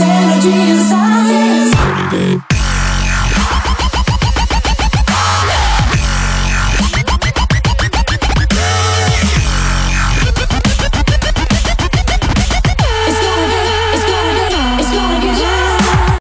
energy